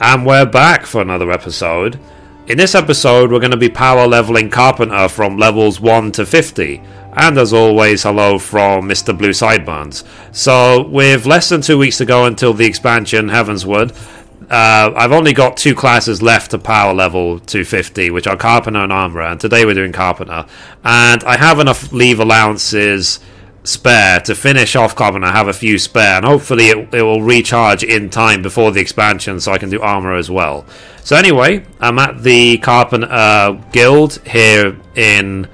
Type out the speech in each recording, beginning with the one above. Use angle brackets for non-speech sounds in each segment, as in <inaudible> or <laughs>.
And we're back for another episode. In this episode, we're going to be power leveling Carpenter from levels 1 to 50. And as always, hello from Mr. Blue Sideburns. So, with less than two weeks to go until the expansion Heavensward, uh, I've only got two classes left to power level 250, which are Carpenter and Armorer, and today we're doing Carpenter. And I have enough leve allowances spare to finish off Carpenter. I have a few spare, and hopefully it, it will recharge in time before the expansion so I can do armor as well. So, anyway, I'm at the Carpenter uh, Guild here in.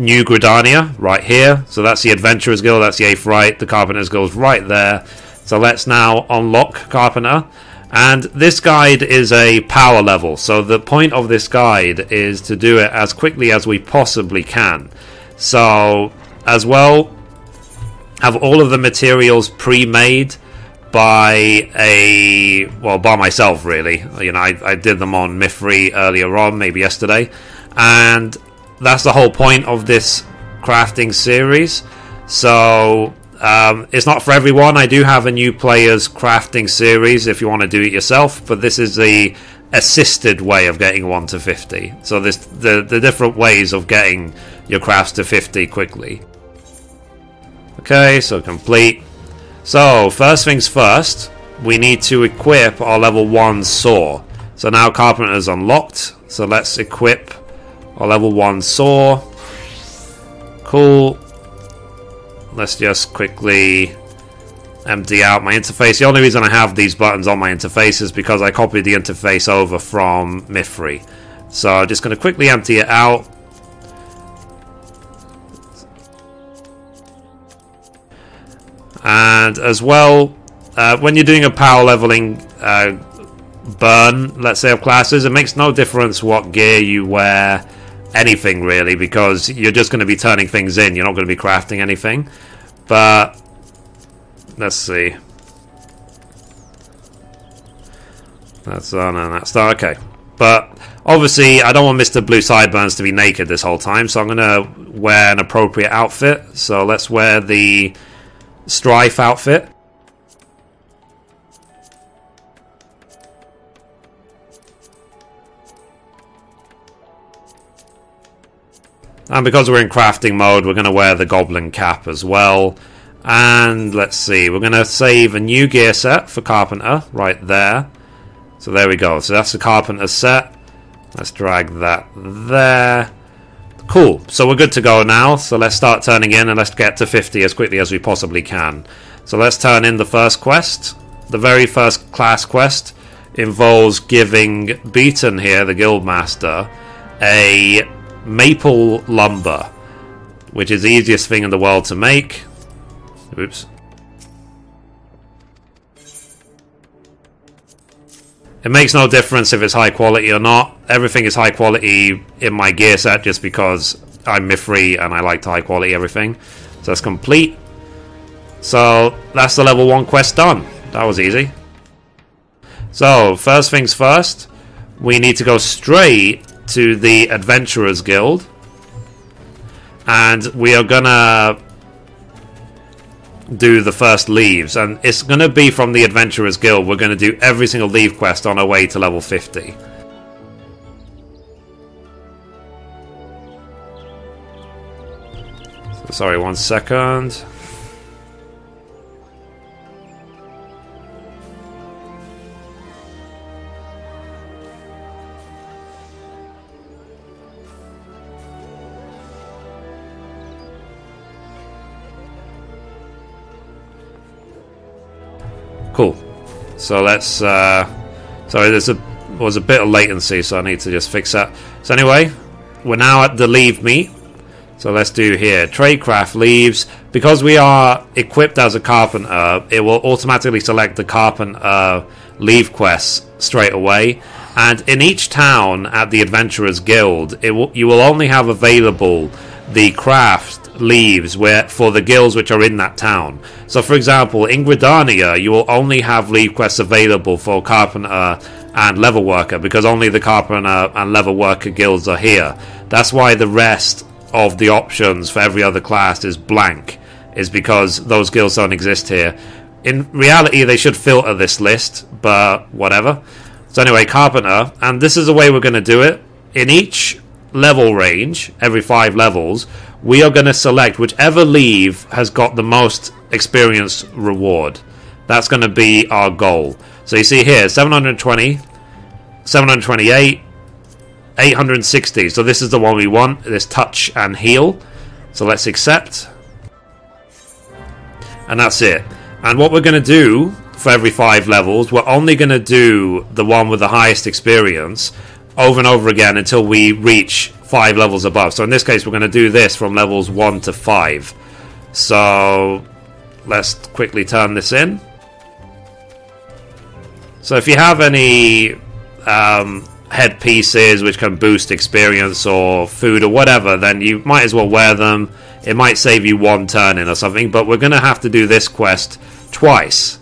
New Gridania, right here. So that's the Adventurers Guild, that's the 8th right. The Carpenters Guild is right there. So let's now unlock Carpenter. And this guide is a power level, so the point of this guide is to do it as quickly as we possibly can. So, as well, have all of the materials pre-made by a well by myself really you know I, I did them on Mithrie earlier on maybe yesterday and that's the whole point of this crafting series so um, it's not for everyone. I do have a new players crafting series if you want to do it yourself, but this is the assisted way of getting 1 to 50. So there's the, the different ways of getting your crafts to 50 quickly. Okay, so complete. So, first things first, we need to equip our level 1 saw. So now Carpenter is unlocked. So let's equip our level 1 saw. Cool let's just quickly empty out my interface. The only reason I have these buttons on my interface is because I copied the interface over from Mithrie. So I'm just going to quickly empty it out. And as well, uh, when you're doing a power leveling uh, burn, let's say, of classes, it makes no difference what gear you wear anything really because you're just going to be turning things in. You're not going to be crafting anything. But let's see. That's on and that's done. Okay. But obviously, I don't want Mr. Blue Sideburns to be naked this whole time, so I'm going to wear an appropriate outfit. So let's wear the Strife outfit. And because we're in crafting mode, we're going to wear the goblin cap as well. And let's see, we're going to save a new gear set for Carpenter right there. So there we go. So that's the Carpenter set. Let's drag that there. Cool. So we're good to go now. So let's start turning in and let's get to 50 as quickly as we possibly can. So let's turn in the first quest. The very first class quest involves giving Beatin here, the Guildmaster, a maple lumber, which is the easiest thing in the world to make. Oops. It makes no difference if it's high quality or not. Everything is high quality in my gear set just because I'm Mithrie and I like high quality everything. So that's complete. So that's the level 1 quest done. That was easy. So, first things first, we need to go straight to the Adventurers Guild. And we are gonna do the first leves. And it's gonna be from the Adventurers Guild. We're gonna do every single leve quest on our way to level 50. Sorry, one second. Cool. So let's. Uh, sorry, there's a was a bit of latency, so I need to just fix that. So anyway, we're now at the Levemete. So let's do here tradecraft leves. Because we are equipped as a carpenter, it will automatically select the carpenter leve quests straight away. And in each town at the Adventurers Guild, it will, you will only have available the craft leves where for the guilds which are in that town. So, for example, in Gridania, you will only have leve quests available for carpenter and leatherworker because only the carpenter and leatherworker guilds are here. That's why the rest of the options for every other class is blank, is because those guilds don't exist here. In reality, they should filter this list, but whatever. So anyway, Carpenter, and this is the way we're going to do it. In each level range, every five levels, we are going to select whichever leve has got the most experience reward. That's going to be our goal. So you see here, 720, 728, 860. So this is the one we want, this touch and heal. So let's accept. And that's it. And what we're going to do for every five levels, we're only going to do the one with the highest experience over and over again until we reach five levels above. So in this case, we're going to do this from levels one to five. So let's quickly turn this in. So if you have any um, headpieces which can boost experience or food or whatever, then you might as well wear them. It might save you one turn in or something, but we're going to have to do this quest twice.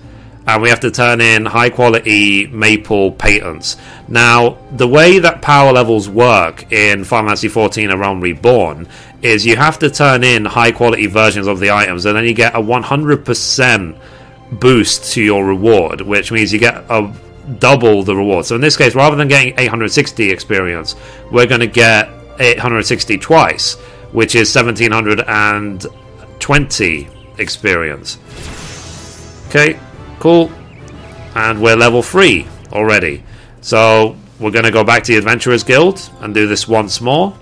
And we have to turn in high quality maple pattens. Now, the way that power levels work in Final Fantasy XIV A Realm Reborn is you have to turn in high quality versions of the items, and then you get a 100% boost to your reward, which means you get a double the reward. So in this case, rather than getting 860 experience, we're going to get 860 twice, which is 1720 experience. Okay, cool. And we're level 3 already. So we're going to go back to the Adventurers Guild and do this once more.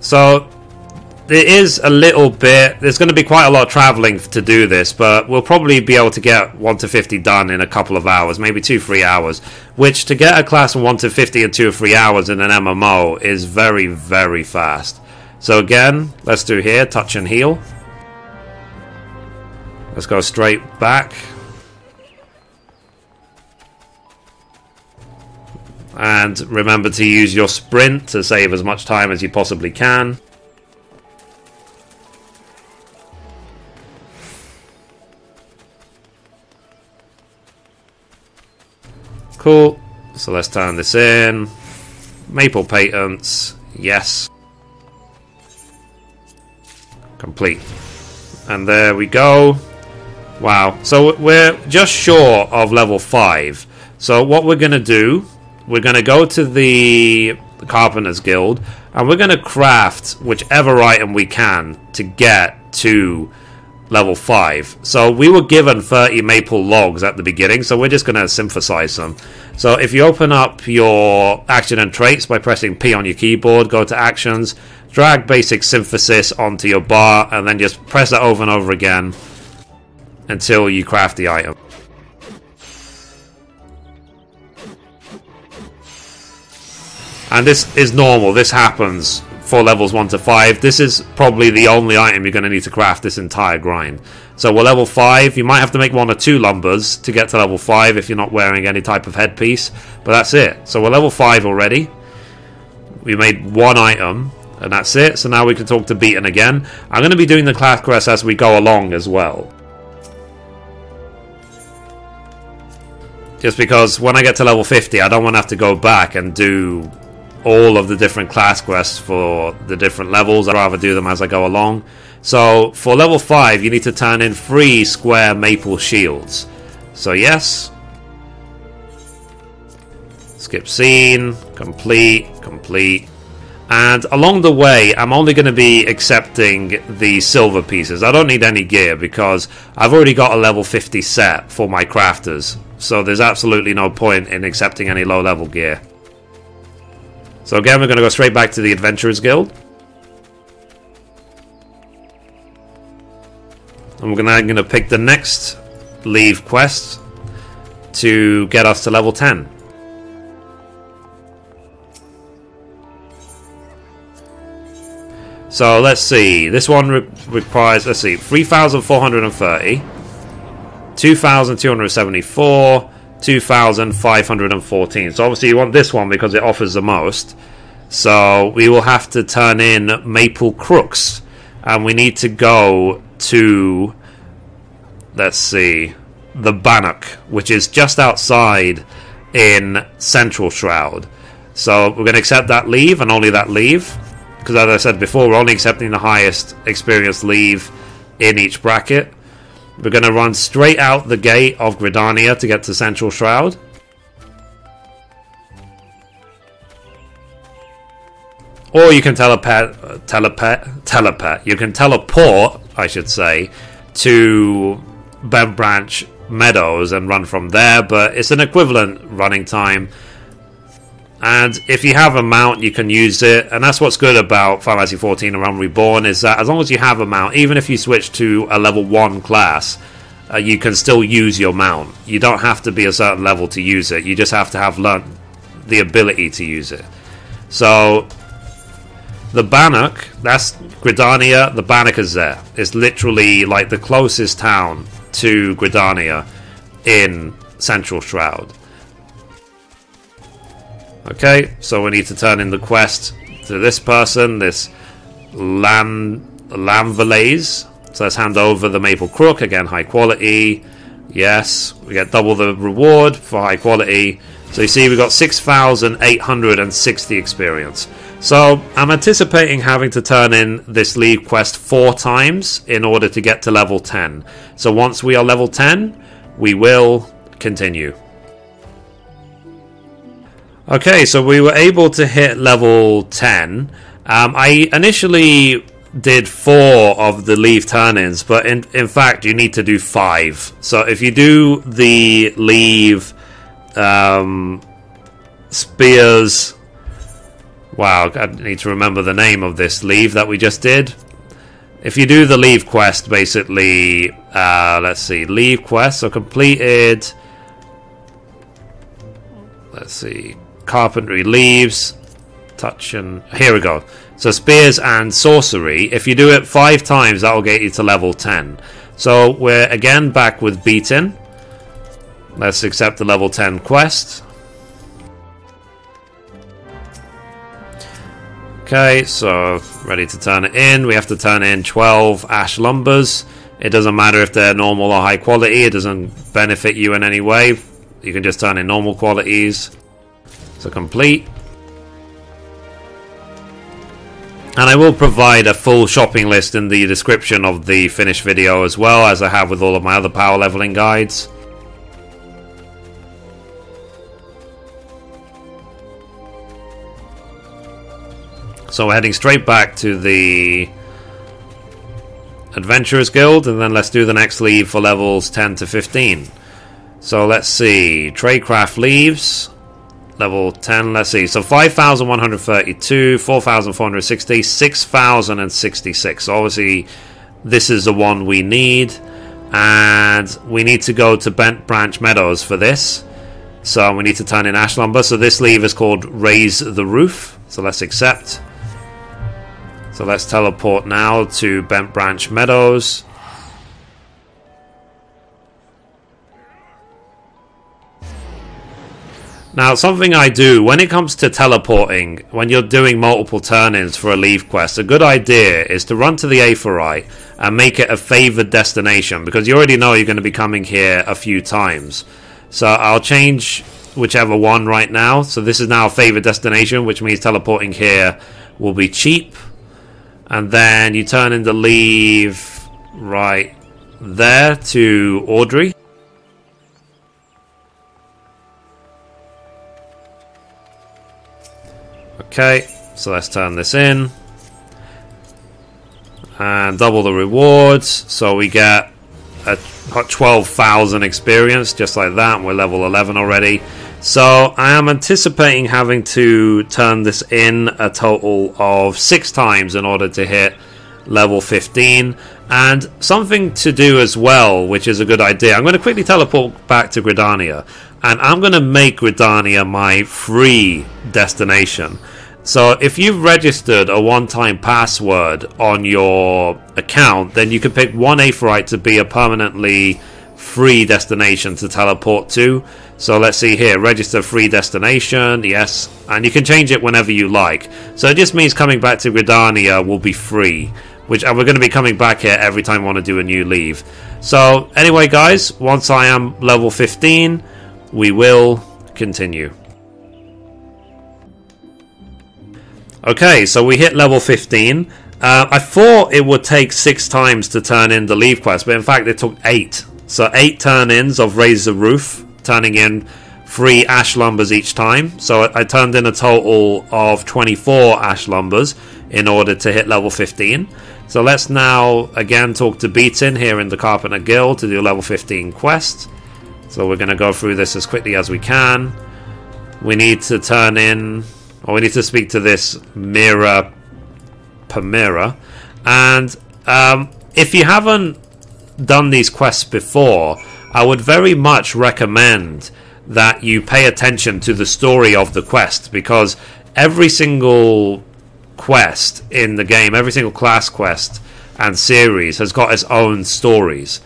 So there is a little bit. There's going to be quite a lot of traveling to do this, but we'll probably be able to get 1 to 50 done in a couple of hours, maybe 2 3 hours. Which, to get a class 1 to 50 in 2 or 3 hours in an MMO is very, very fast. So, again, let's do here touch and heal. Let's go straight back. And remember to use your sprint to save as much time as you possibly can. Cool. So let's turn this in. Maple pattens. Yes. Complete. And there we go. Wow. So we're just short of level 5. So what we're going to do, we're going to go to the Carpenter's Guild and we're going to craft whichever item we can to get to level 5. So we were given 30 maple logs at the beginning, so we're just going to synthesize them. So if you open up your action and traits by pressing P on your keyboard, go to actions, drag basic synthesis onto your bar, and then just press that over and over again until you craft the item. And this is normal, this happens for levels 1 to 5. This is probably the only item you're going to need to craft this entire grind. So we're level 5. You might have to make one or two lumbers to get to level 5 if you're not wearing any type of headpiece. But that's it. So we're level 5 already. We made one item. And that's it. So now we can talk to Beatin again. I'm going to be doing the class quest as we go along as well. Just because when I get to level 50, I don't want to have to go back and do all of the different class quests for the different levels. I'd rather do them as I go along. So for level 5, you need to turn in three square maple shields. So yes. Skip scene, complete, complete. And along the way, I'm only going to be accepting the silver pieces. I don't need any gear because I've already got a level 50 set for my crafters. So there's absolutely no point in accepting any low level gear. So again, we're going to go straight back to the Adventurers Guild. And we're now going to pick the next leve quest to get us to level 10. So let's see. This one re requires, let's see, 3,430, 2,274, 2,514. So obviously you want this one because it offers the most. So we will have to turn in Maple Crooks. And we need to go to, let's see, the Bannock, which is just outside in Central Shroud. So we're going to accept that leve and only that leve. because as I said before, we're only accepting the highest experience leve in each bracket. We're going to run straight out the gate of Gridania to get to Central Shroud. Or you can telepet, telepet, telepet. You can teleport, I should say, to Bentbranch Meadows and run from there. But it's an equivalent running time. And if you have a mount, you can use it. And that's what's good about Final Fantasy 14 and Realm Reborn is that as long as you have a mount, even if you switch to a level one class, uh, you can still use your mount. You don't have to be a certain level to use it. You just have to have learned the ability to use it. So the Bannock, that's Gridania, the Bannock is there. It's literally like the closest town to Gridania in Central Shroud. Okay, so we need to turn in the quest to this person, this Lan Lanvalaise. So let's hand over the Maple Crook, again high quality. Yes, we get double the reward for high quality. So you see, we've got 6,860 experience. So I'm anticipating having to turn in this leve quest four times in order to get to level 10. So once we are level 10, we will continue. Okay, so we were able to hit level 10. Um, I initially did four of the leve turn-ins, but in in fact you need to do five. So if you do the leve um, Spears. Wow, I need to remember the name of this leve that we just did. If you do the leve quest, basically, uh, let's see, leve quest, so completed. Let's see, carpentry leves, touch and here we go. So spears and sorcery. If you do it five times, that will get you to level ten. So we're again back with Beatin. Let's accept the level 10 quest. Okay, so ready to turn it in. We have to turn in 12 ash lumbers. It doesn't matter if they're normal or high quality, it doesn't benefit you in any way. You can just turn in normal qualities. So complete. And I will provide a full shopping list in the description of the finished video as well as I have with all of my other power leveling guides. So we're heading straight back to the Adventurers Guild, and then let's do the next leve for levels 10 to 15. So let's see. Tradecraft leves. Level 10, let's see. So 5,132, 4,460, 6,066. So obviously, this is the one we need. And we need to go to Bentbranch Meadows for this. So we need to turn in Ash Lumber. So this leve is called Raise the Roof. So let's accept. So let's teleport now to Bentbranch Meadows. Now, something I do when it comes to teleporting, when you're doing multiple turn ins for a leve quest, a good idea is to run to the Aetheryte and make it a favored destination because you already know you're going to be coming here a few times. So I'll change whichever one right now. So this is now a favored destination, which means teleporting here will be cheap and then you turn in the leve right there to Audrey. Okay, so let's turn this in and double the rewards. So we get a 12,000 experience just like that. We're level 11 already. So I am anticipating having to turn this in a total of six times in order to hit level 15. And something to do as well, which is a good idea. I'm going to quickly teleport back to Gridania, and I'm going to make Gridania my free destination. So if you've registered a one-time password on your account, then you can pick one Aetheryte to be a permanently free destination to teleport to. So let's see here, register free destination, yes, and you can change it whenever you like. So it just means coming back to Gridania will be free, which and we're going to be coming back here every time we want to do a new leve. So anyway, guys, once I am level 15, we will continue. Okay, so we hit level 15. Uh, I thought it would take six times to turn in the leve quest, but in fact it took eight. So eight turn-ins of Raise the Roof, turning in three ash lumbers each time. So I turned in a total of 24 ash lumbers in order to hit level 15. So let's now again talk to Beatin here in the Carpenter Guild to do level 15 quest. So we're going to go through this as quickly as we can. We need to turn in, or we need to speak to this Mira Pamira. And um, if you haven't done these quests before, I would very much recommend that you pay attention to the story of the quest because every single quest in the game, every single class quest and series has got its own stories.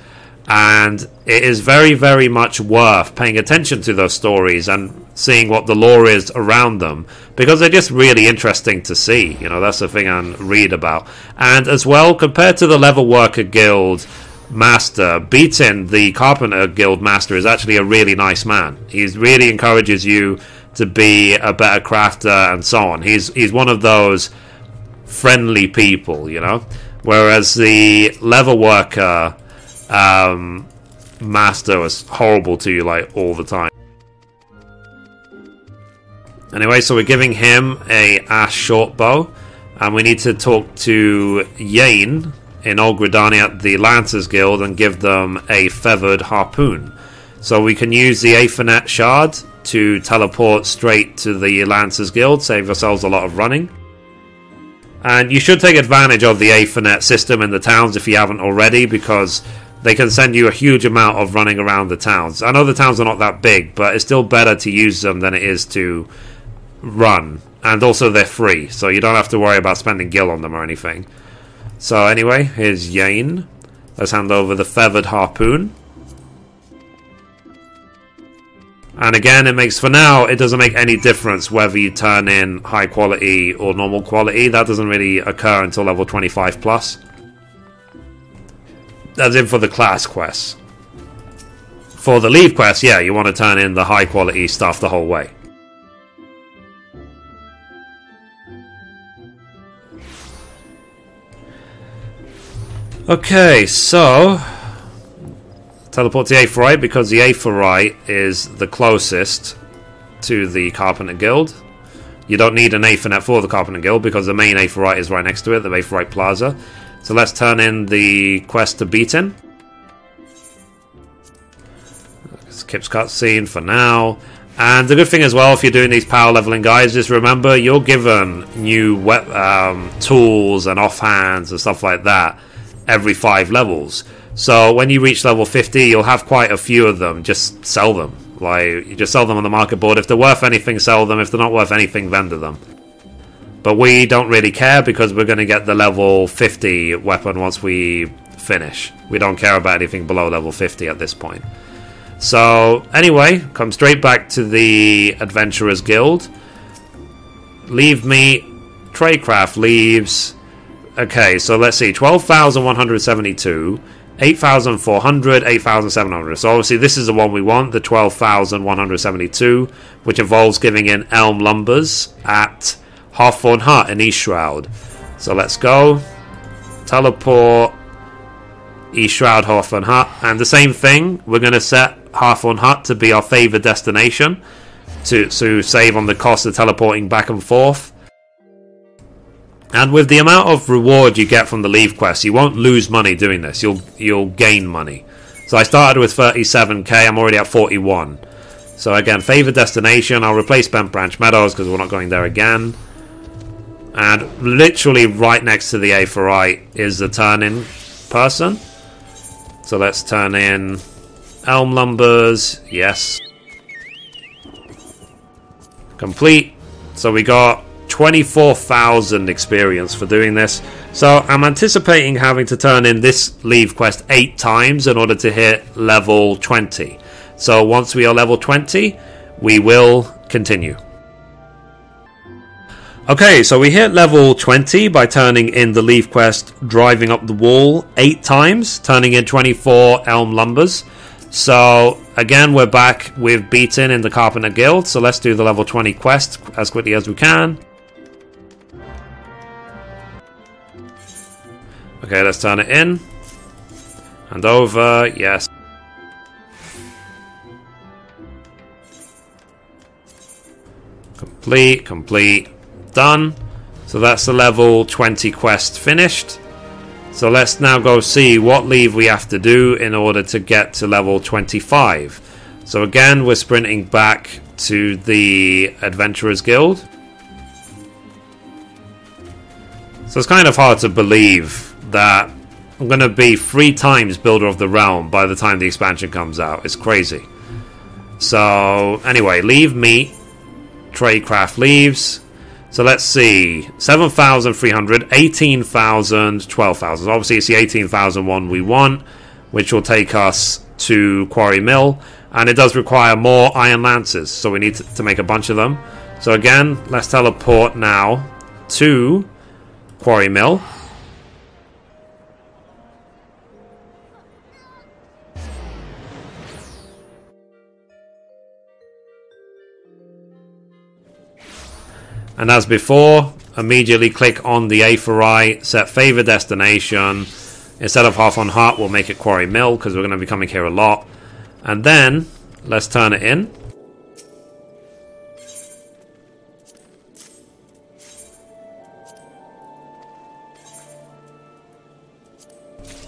And it is very, very much worth paying attention to those stories and seeing what the lore is around them because they're just really interesting to see. You know, that's the thing I read about. And as well, compared to the Leatherworker Guild master, Beatin, the Carpenter Guild master, is actually a really nice man. He really encourages you to be a better crafter and so on. He's he's one of those friendly people, you know. Whereas the leatherworker um, master was horrible to you like all the time. Anyway, so we're giving him a ash short bow, and we need to talk to Yane in Old Gridania at the Lancers Guild and give them a feathered harpoon. So we can use the Aethernet shard to teleport straight to the Lancers Guild, save ourselves a lot of running. And you should take advantage of the Aethernet system in the towns if you haven't already, because they can send you a huge amount of running around the towns. I know the towns are not that big, but it's still better to use them than it is to run. And also, they're free, so you don't have to worry about spending gil on them or anything. So, anyway, here's Yane. Let's hand over the feathered harpoon. And again, it makes for now, it doesn't make any difference whether you turn in high quality or normal quality. That doesn't really occur until level 25 plus. That's it for the class quests. For the leve quest, yeah, you want to turn in the high quality stuff the whole way. Okay, so teleport the Aetheryte because the Aetheryte is the closest to the Carpenter Guild. You don't need an Aethernet for the Carpenter Guild because the main Aetheryte is right next to it, the Aetheryte Plaza. So let's turn in the quest to Beatin. Skips cutscene for now. And the good thing as well, if you're doing these power leveling guys, just remember you're given new um, tools and offhands and stuff like that every five levels. So when you reach level 50, you'll have quite a few of them. Just sell them. Like, you just sell them on the market board. If they're worth anything, sell them. If they're not worth anything, vendor them. But we don't really care because we're going to get the level 50 weapon once we finish. We don't care about anything below level 50 at this point. So, anyway, come straight back to the Adventurers Guild. Levemete. Tradecraft leves. Okay, so let's see. 12,172. 8,400, 8,700. So obviously this is the one we want, the 12,172, which involves giving in Elm Lumbers at Hawthorne Hut in East Shroud. So let's go. Teleport East Shroud, Hawthorne Hut. And the same thing, we're going to set Hawthorne Hut to be our favoured destination to, to save on the cost of teleporting back and forth. And with the amount of reward you get from the leve quest, you won't lose money doing this. You'll you'll gain money. So I started with 37k. I'm already at 41. So again, favorite destination. I'll replace Bentbranch Meadows because we're not going there again. And literally right next to the Aetheryte is the turn-in person. So let's turn in Elm Lumbers. Yes. Complete. So we got 24,000 experience for doing this. So I'm anticipating having to turn in this leve quest 8 times in order to hit level 20. So once we are level 20, we will continue. Okay, so we hit level 20 by turning in the leve quest driving up the wall 8 times, turning in 24 elm lumbers. So again, we're back with Beatin in the Carpenter Guild. So let's do the level 20 quest as quickly as we can. Okay, let's turn it in. And over, yes. Complete, complete, done. So that's the level 20 quest finished. So let's now go see what leve we have to do in order to get to level 25. So again, we're sprinting back to the Adventurers Guild. So it's kind of hard to believe that I'm going to be three times Builder of the Realm by the time the expansion comes out. It's crazy. So, anyway, Levemete. Tradecraft leves. So let's see. 7,300, 18,000, 12,000. Obviously, it's the 18,000 one we want, which will take us to Quarry Mill. And it does require more Iron Lances, so we need to make a bunch of them. So again, let's teleport now to Quarry Mill. And as before, immediately click on the A for I, set favor destination. Instead of Hawthorne Hut, we'll make it Quarry Mill because we're going to be coming here a lot. And then let's turn it in.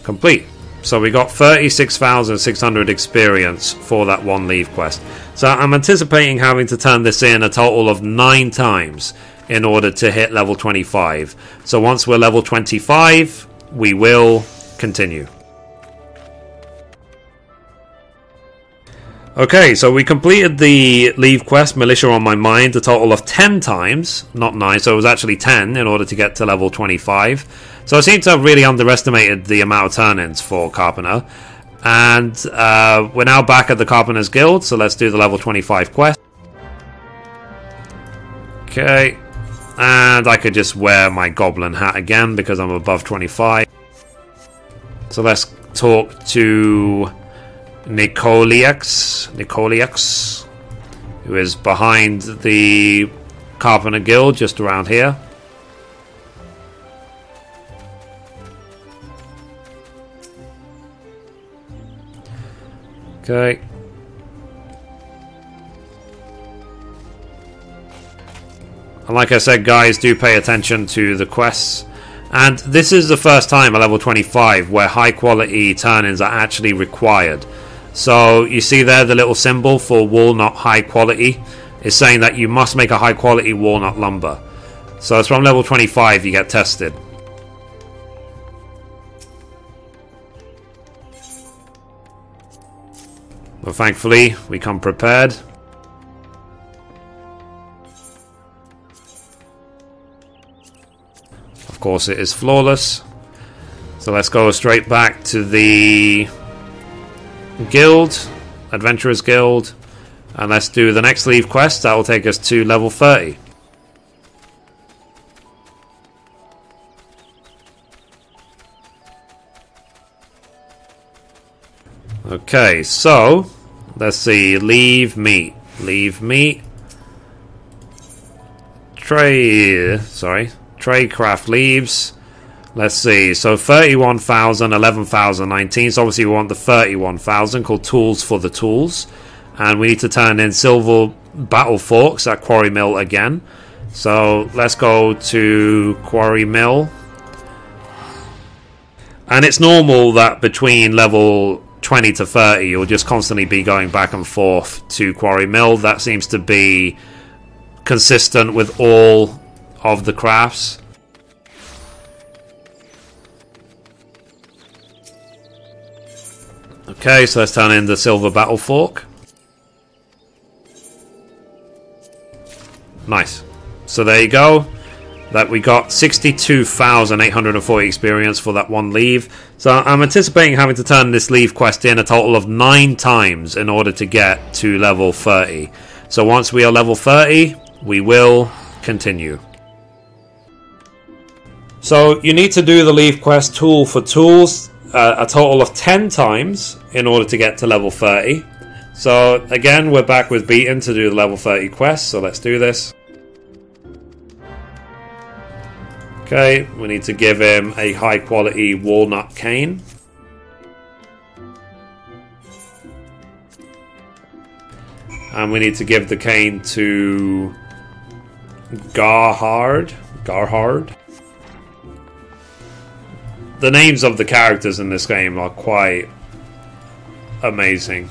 Complete. So we got 36,600 experience for that one leve quest. So I'm anticipating having to turn this in a total of 9 times in order to hit level 25. So once we're level 25, we will continue. Okay, so we completed the leve quest, Militia on My Mind, a total of 10 times, not 9, so it was actually 10 in order to get to level 25. So I seem to have really underestimated the amount of turn ins for Carpenter. And uh, we're now back at the Carpenter's Guild, so let's do the level 25 quest. Okay, and I could just wear my Goblin hat again because I'm above 25. So let's talk to Nicoliaux, Nicoliaux, who is behind the Carpenter Guild, just around here. Okay. And like I said, guys, do pay attention to the quests. And this is the first time at level 25 where high quality turn ins are actually required. So you see there the little symbol for walnut high quality is saying that you must make a high quality walnut lumber. So it's from level 25 you get tested. But thankfully we come prepared. Of course it is flawless. So let's go straight back to the Guild, Adventurers Guild, and let's do the next leve quest. That will take us to level 30. Okay, so let's see. Levemete. Leave meat. Trade. Sorry. Tradecraft leves. Let's see. So 31,000, 11,019. So obviously we want the 31,000 called Tools for the Tools. And we need to turn in Silver Battle Forks at Quarry Mill again. So let's go to Quarry Mill. And it's normal that between level 20 to 30 you'll just constantly be going back and forth to Quarry Mill. That seems to be consistent with all of the crafts. Okay, so let's turn in the silver battle fork. Nice. So there you go. That we got 62,840 experience for that one leve. So I'm anticipating having to turn this leve quest in a total of 9 times in order to get to level 30. So once we are level 30, we will continue. So you need to do the leve quest tool for tools uh, a total of 10 times in order to get to level 30. So again, we're back with Beatin to do the level 30 quest, so let's do this. Okay, we need to give him a high quality walnut cane. And we need to give the cane to Garhard. Garhard. The names of the characters in this game are quite amazing.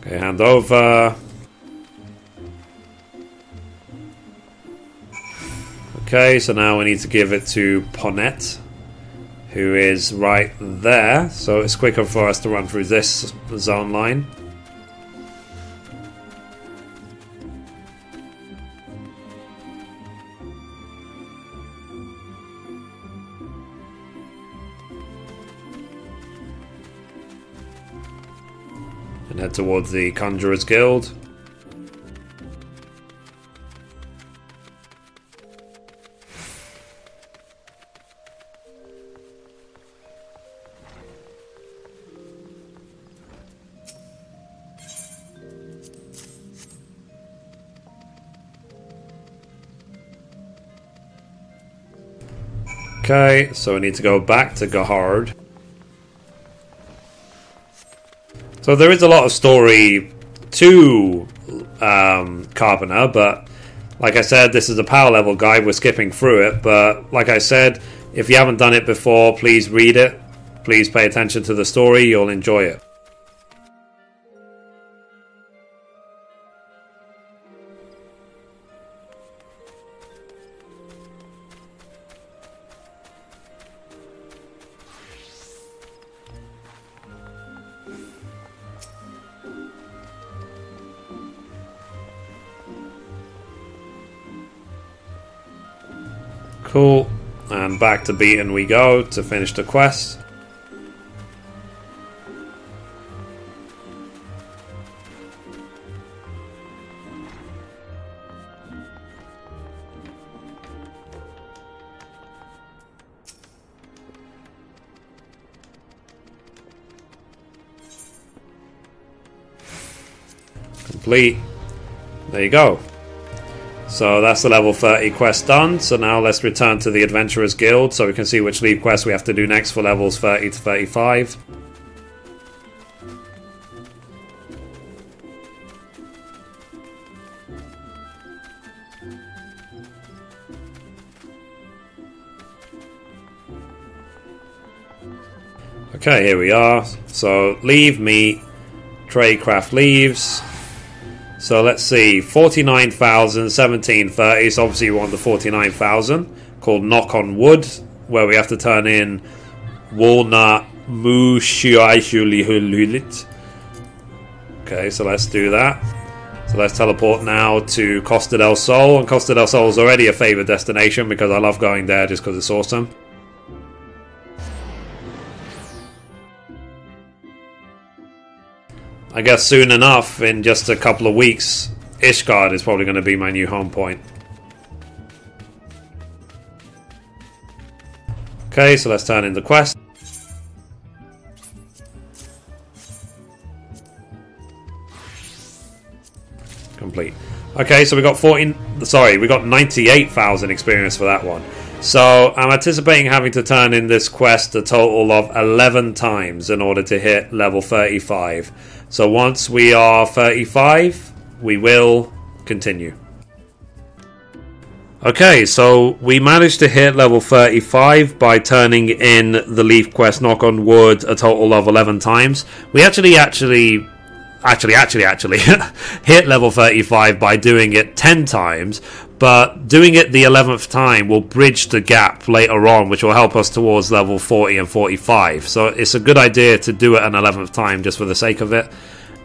Okay, hand over. Okay, so now we need to give it to Ponette, who is right there. So it's quicker for us to run through this zone line. Towards the Conjurer's Guild. Okay, so we need to go back to Gahard. So there is a lot of story to um, Carpenter, but like I said, this is a power level guide. We're skipping through it, but like I said, if you haven't done it before, please read it. Please pay attention to the story. You'll enjoy it. Cool. And back to Beatin we go to finish the quest. Complete. There you go. So that's the level 30 quest done. So now let's return to the Adventurers Guild so we can see which leve quests we have to do next for levels 30 to 35. Okay, here we are. So Levemete, trade craft leves, so let's see, 49,000, 1730. So obviously you want the 49,000 called Knock on Wood, where we have to turn in Walnut Mushiaishulihulit. Okay, so let's do that. So let's teleport now to Costa del Sol. And Costa del Sol is already a favorite destination because I love going there just because it's awesome. I guess soon enough, in just a couple of weeks, Ishgard is probably going to be my new home point. Okay, so let's turn in the quest. Complete. Okay, so we got 14. Sorry, we got 98,000 experience for that one. So I'm anticipating having to turn in this quest a total of 11 times in order to hit level 35. So once we are 35, we will continue. Okay, so we managed to hit level 35 by turning in the Leve Quest Knock on Wood a total of 11 times. We actually, actually, actually, actually, actually <laughs> hit level 35 by doing it 10 times, but doing it the 11th time will bridge the gap later on, which will help us towards level 40 and 45. So it's a good idea to do it an 11th time just for the sake of it.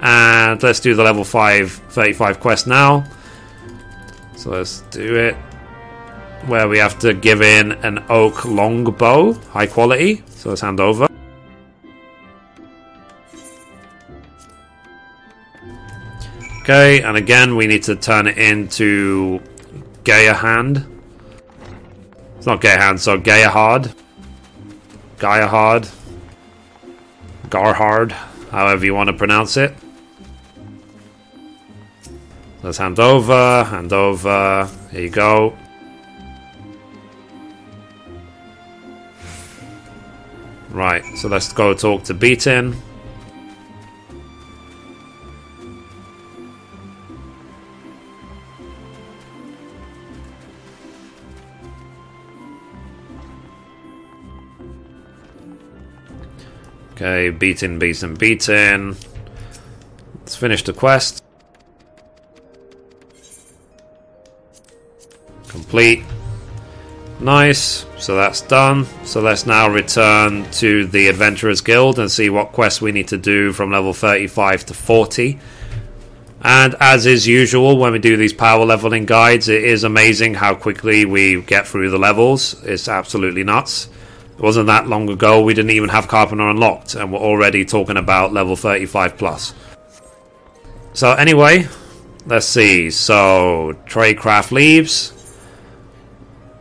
And let's do the level 5 35 quest now. So let's do it. Where we have to give in an oak longbow, high quality. So let's hand over. Okay, and again we need to turn it into Gaia Hand. It's not Gaia Hand, so Gaia Hard. Gaia Hard. Garhard. however you want to pronounce it. Let's hand over, hand over. Here you go. Right, so let's go talk to Beatin. Okay, beaten, beaten, beaten. Let's finish the quest. Complete. Nice. So that's done. So let's now return to the Adventurers Guild and see what quests we need to do from level 35 to 40. And as is usual, when we do these power leveling guides, it is amazing how quickly we get through the levels. It's absolutely nuts. It wasn't that long ago we didn't even have Carpenter unlocked, and we're already talking about level 35 plus. So anyway, let's see. So Tradecraft leves.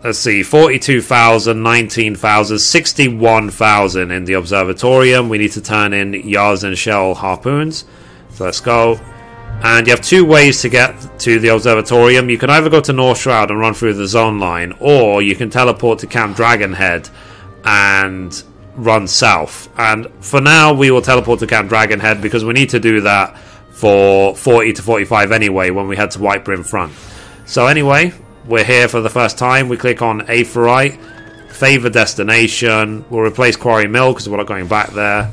Let's see, 42,000, 19,000, 61,000 in the observatorium. We need to turn in Yars and Shell harpoons. So let's go. And you have two ways to get to the observatorium. You can either go to North Shroud and run through the zone line, or you can teleport to Camp Dragonhead and run south. And for now, we will teleport to Camp Dragonhead because we need to do that for 40 to 45 anyway when we head to Whitebrim Front. So, anyway, we're here for the first time. We click on Aetheryte, favor destination. We'll replace Quarry Mill because we're not going back there.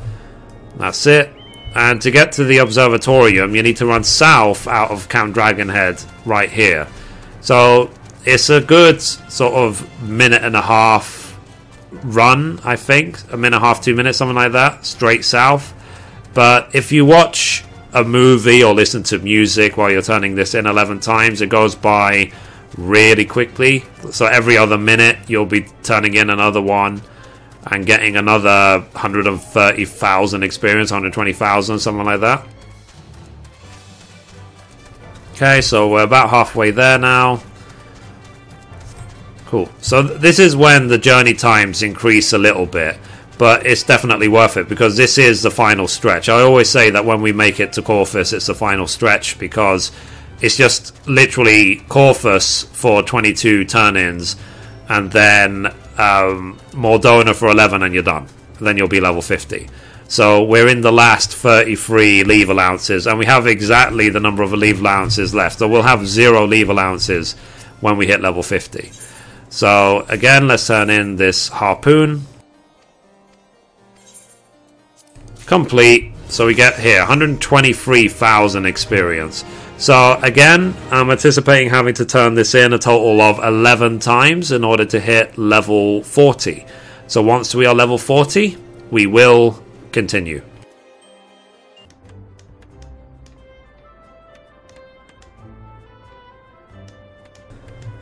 That's it. And to get to the observatorium, you need to run south out of Camp Dragonhead right here. So it's a good sort of minute and a half run, I think. A minute and a half, two minutes, something like that, straight south. But if you watch a movie or listen to music while you're turning this in 11 times, it goes by really quickly. So every other minute, you'll be turning in another one and getting another 130,000 experience, 120,000, something like that. Okay, so we're about halfway there now. Cool. So th- this is when the journey times increase a little bit, but it's definitely worth it because this is the final stretch. I always say that when we make it to Coerthas, it's the final stretch because it's just literally Coerthas for 22 turn-ins, and then um, Mor Dhona for 11, and you're done. Then you'll be level 50. So we're in the last 33 leve allowances, and we have exactly the number of leve allowances left. So we'll have zero leve allowances when we hit level 50. So again, let's turn in this harpoon. Complete. So we get here 123,000 experience. So again, I'm anticipating having to turn this in a total of 11 times in order to hit level 40. So once we are level 40, we will continue.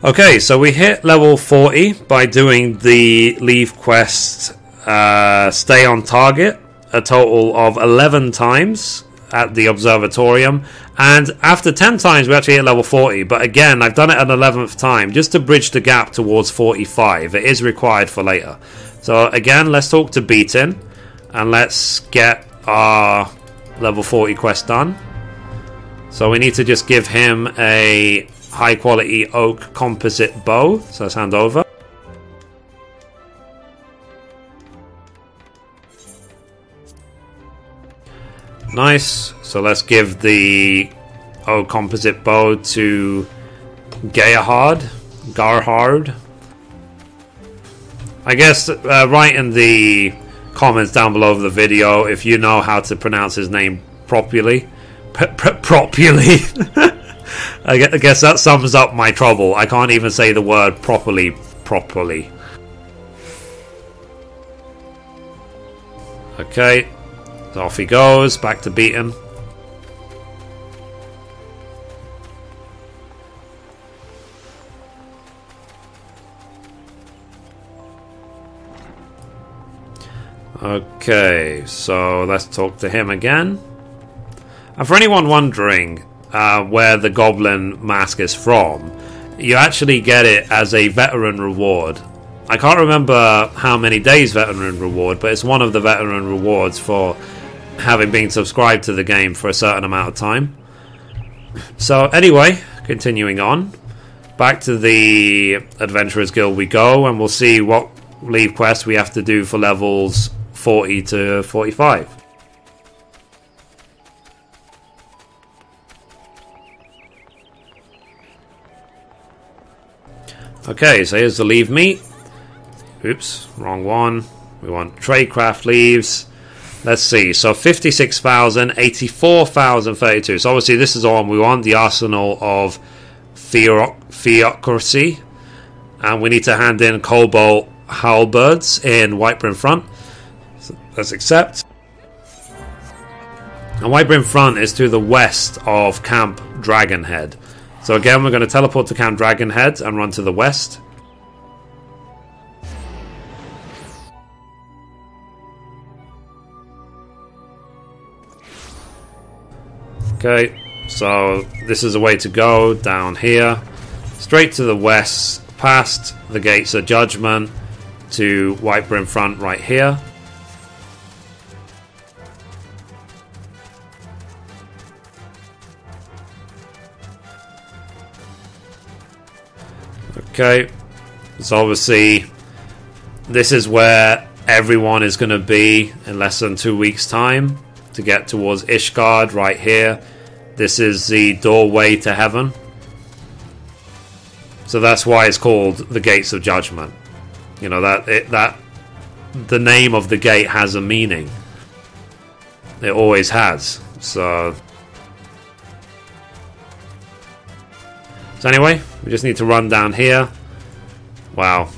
Okay, so we hit level 40 by doing the leve quest uh, Stay on Target a total of 11 times at the Observatorium. And after 10 times, we actually hit level 40. But again, I've done it an 11th time just to bridge the gap towards 45. It is required for later. So again, let's talk to Beatin and let's get our level 40 quest done. So we need to just give him a high quality oak composite bow. So let's hand over. Nice. So let's give the oak composite bow to Gayahard. Garhard. I guess uh, write in the comments down below of the video if you know how to pronounce his name properly. P- properly. <laughs> I guess that sums up my trouble. I can't even say the word properly. Properly. Okay. Off he goes. Back to Beatin. Okay, so let's talk to him again. And for anyone wondering, uh, where the goblin mask is from, you actually get it as a veteran reward. I can't remember how many days veteran reward, but it's one of the veteran rewards for having been subscribed to the game for a certain amount of time. So, anyway, continuing on. Back to the Adventurers Guild we go, and we'll see what leve quests we have to do for levels 40 to 45. Okay, so here's the Levemete. Oops, wrong one. We want tradecraft leves. Let's see. So 56,000, 84,032. So obviously this is all we want. The arsenal of theocracy. And we need to hand in cobalt halberds in Whitebrim Front. So let's accept. And Whitebrim Front is to the west of Camp Dragonhead. So again, we're going to teleport to Camp Dragonhead and run to the west. Okay, so this is a way to go down here, straight to the west, past the Gates of Judgment to Whitebrim Front right here. Okay, so obviously this is where everyone is going to be in less than two weeks' time to get towards Ishgard right here. This is the doorway to heaven. So that's why it's called the Gates of Judgment. You know that it, that the name of the gate has a meaning. It always has. So So anyway, we just need to run down here. Wow.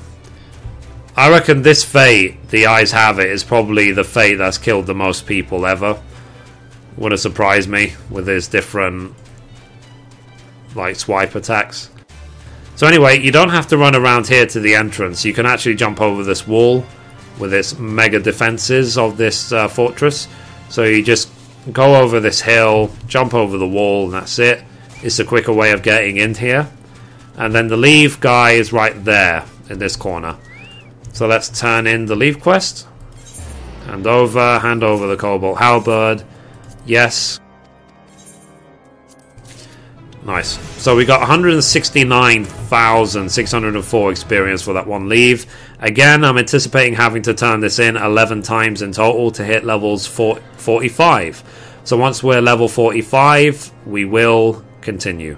I reckon this fate, the eyes have it, is probably the fate that's killed the most people ever. Wouldn't surprise me with his different like swipe attacks. So anyway, you don't have to run around here to the entrance. You can actually jump over this wall with its mega defenses of this uh, fortress. So you just go over this hill, jump over the wall, and that's it. It's a quicker way of getting in here. And then the leve guy is right there in this corner. So let's turn in the leve quest. Hand over, hand over the Cobalt Halberd. Yes. Nice. So we got 169,604 experience for that one leve. Again, I'm anticipating having to turn this in 11 times in total to hit levels 45. So once we're level 45, we will continue.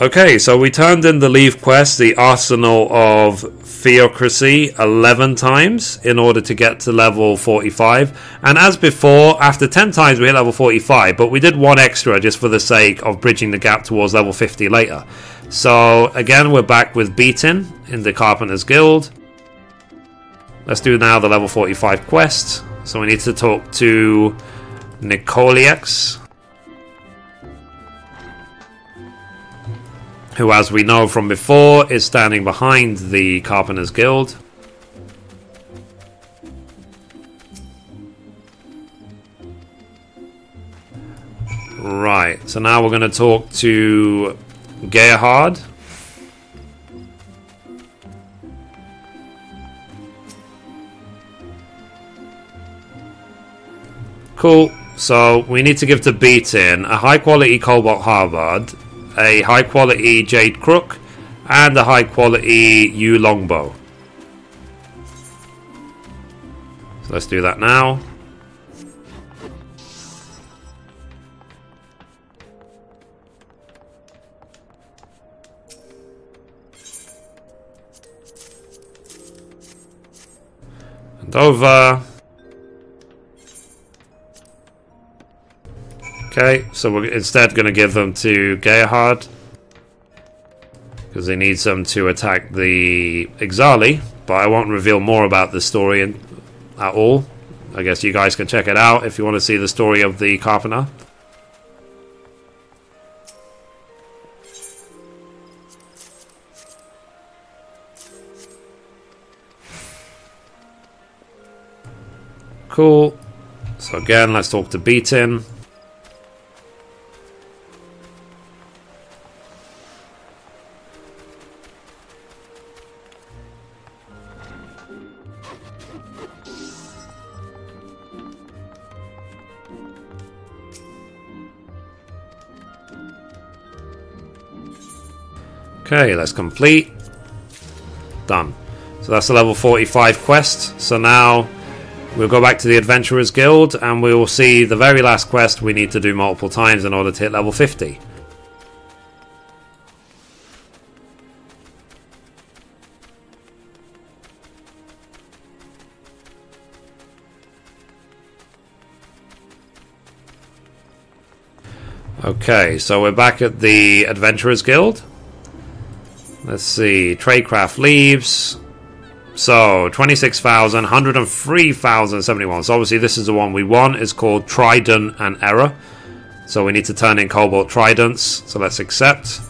Okay, so we turned in the Leve quest, the Arsenal of Theocracy, 11 times in order to get to level 45. And as before, after 10 times we hit level 45, but we did one extra just for the sake of bridging the gap towards level 50 later. So again, we're back with Beatin in the Carpenter's Guild. Let's do now the level 45 quest. So we need to talk to Nicoliaux. Who, as we know from before, is standing behind the Carpenters Guild. Right, so now we're going to talk to Gerhard. Cool. So we need to give to Beatin a high quality Cobalt Halberd a high quality Jade Crook, and a high quality Yew Longbow. So let's do that now. And over. Okay, so we're instead going to give them to Gerhard. Because he needs them to attack the Ixali. But I won't reveal more about the story in, at all. I guess you guys can check it out if you want to see the story of the Carpenter. Cool. So again, let's talk to Beatin. Okay, let's complete. Done. So that's the level 45 quest. So now we'll go back to the Adventurers Guild and we will see the very last quest we need to do multiple times in order to hit level 50. Okay, so we're back at the Adventurers Guild. Let's see, Tradecraft leves. So, 26,000, 103,071. So obviously this is the one we want. It's called Trident and Error. So we need to turn in Cobalt Tridents. So let's accept.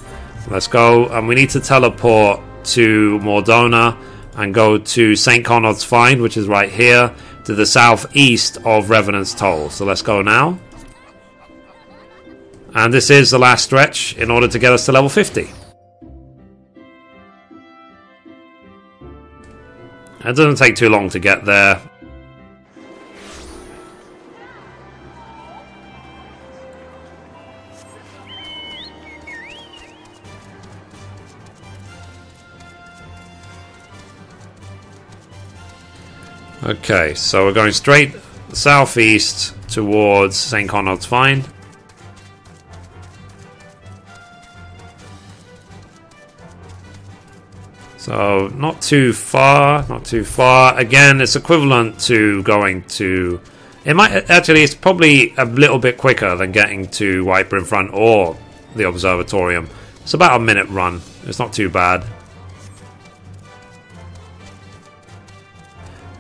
Let's go. And we need to teleport to Mor Dhona and go to St. Coinach's Find, which is right here, to the southeast of Revenant's Toll. So let's go now. And this is the last stretch in order to get us to level 50. It doesn't take too long to get there. Okay, so we're going straight southeast towards St. Coinach's Find. So not too far, not too far. Again, it's equivalent to going to. It might actually. It's probably a little bit quicker than getting to White Front or the Observatorium. It's about a minute run. It's not too bad.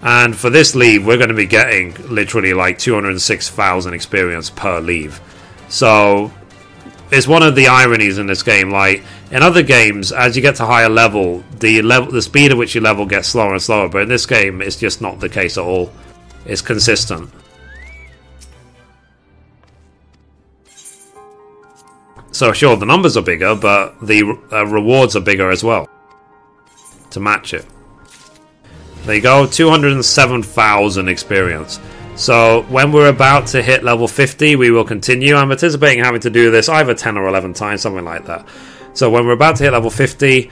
And for this leve, we're going to be getting literally like 206,000 experience per leve. So it's one of the ironies in this game. Like in other games, as you get to higher level, the level, the speed at which you level gets slower and slower. But in this game, it's just not the case at all. It's consistent. So sure, the numbers are bigger, but the uh, rewards are bigger as well to match it. There you go, 207,000 experience. So when we're about to hit level 50, we will continue. I'm anticipating having to do this either 10 or 11 times, something like that. So when we're about to hit level 50,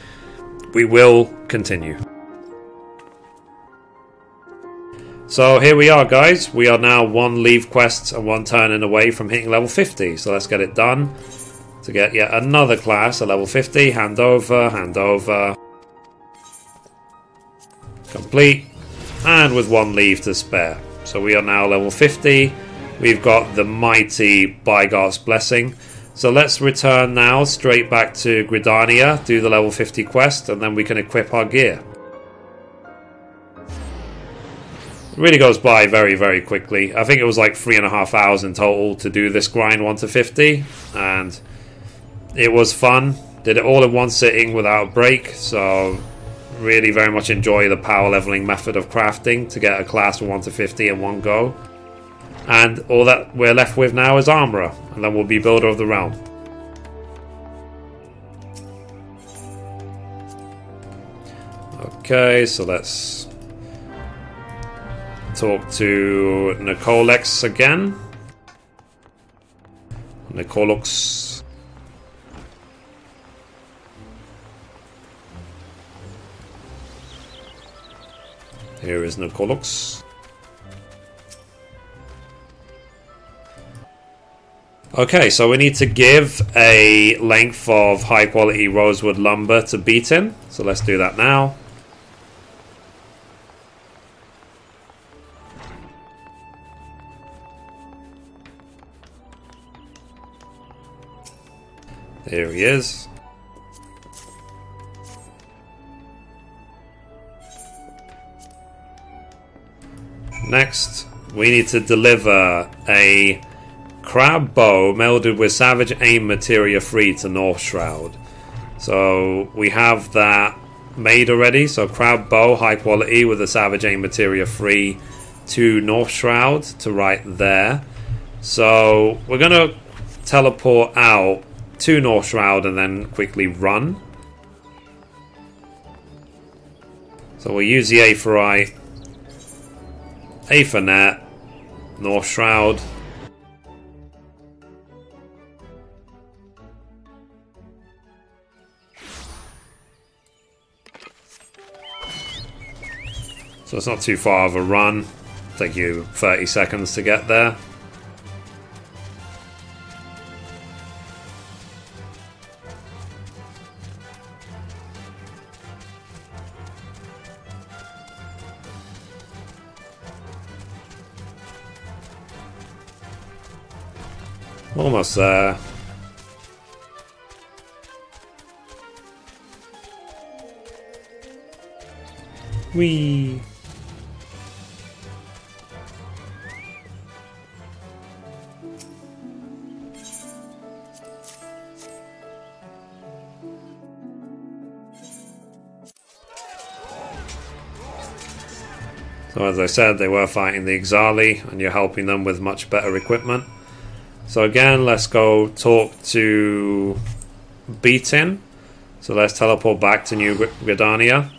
we will continue. So here we are, guys. We are now one leve quest and one turning away from hitting level 50. So let's get it done to get yet another class at level 50. Hand over, hand over. Complete. And with one leve to spare. So we are now level 50. We've got the mighty Byregot's Blessing. So let's return now straight back to Gridania, do the level 50 quest, and then we can equip our gear. It really goes by very, very quickly. I think it was like three and a half hours in total to do this grind 1 to 50, and it was fun. Did it all in one sitting without a break, so really very much enjoy the power leveling method of crafting to get a class from 1 to 50 in one go. And all that we're left with now is Armourer, and then we'll be Builder of the Realm. Okay, so let's talk to Nicolex again. Nicolux Here is Nicolux. Okay, so we need to give a length of high quality rosewood lumber to Beatin. So let's do that now. There he is. Next, we need to deliver a crab bow melded with savage aim materia free to North Shroud. So we have that made already. So crab bow, high quality with a savage aim materia free to North Shroud to right there. So we're gonna teleport out to North Shroud and then quickly run. So we'll use the Aetheryte Aethernet, North Shroud. So it's not too far of a run. Take you 30 seconds to get there. Almost uh, there. Whee! So as I said, they were fighting the Ixali, and you're helping them with much better equipment. So again, let's go talk to Beatin. So let's teleport back to New Gridania.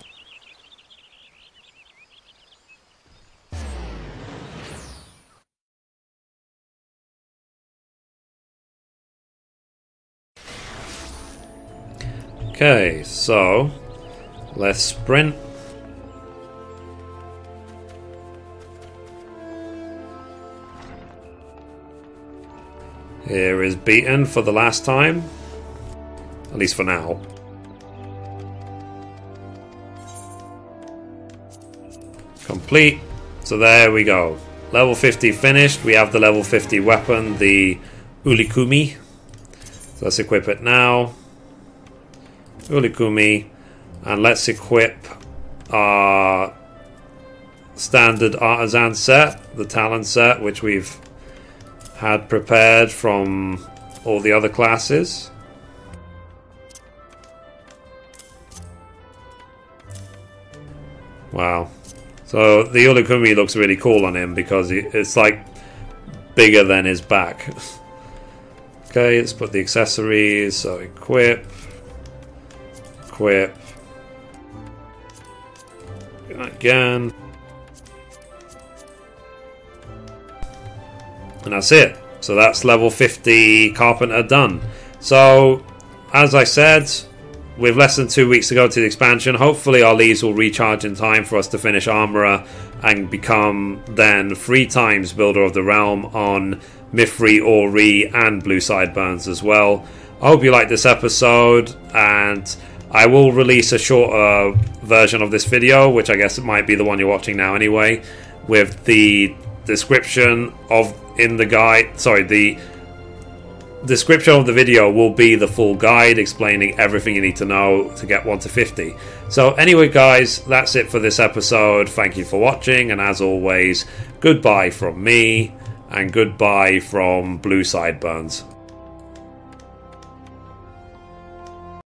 Okay, so let's sprint. Here is Beatin for the last time. At least for now. Complete. So there we go. Level 50 finished. We have the level 50 weapon, the Ullikummi. So let's equip it now. Ullikummi, and let's equip our standard artisan set, the talent set, which we've had prepared from all the other classes. Wow. So the Ullikummi looks really cool on him because it's like bigger than his back. <laughs> okay, let's put the accessories. So equip equip. Again. And that's it. So that's level 50 Carpenter done. So, as I said, with less than two weeks to go to the expansion, hopefully our leves will recharge in time for us to finish Armorer and become then three times Builder of the Realm on Mithrie, Ori, and Blue Sideburns as well. I hope you liked this episode and I will release a shorter version of this video, which I guess it might be the one you're watching now anyway, with the description of in the guide. Sorry, the description of the video will be the full guide explaining everything you need to know to get 1 to 50. So, anyway, guys, that's it for this episode. Thank you for watching, and as always, goodbye from me and goodbye from Blue Sideburns.